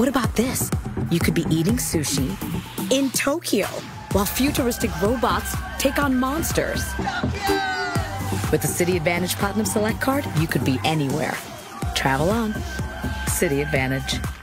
What about this. You could be eating sushi in Tokyo while futuristic robots take on monsters. With the Citi AAdvantage Platinum Select card, you could be anywhere. Travel on. Citi AAdvantage.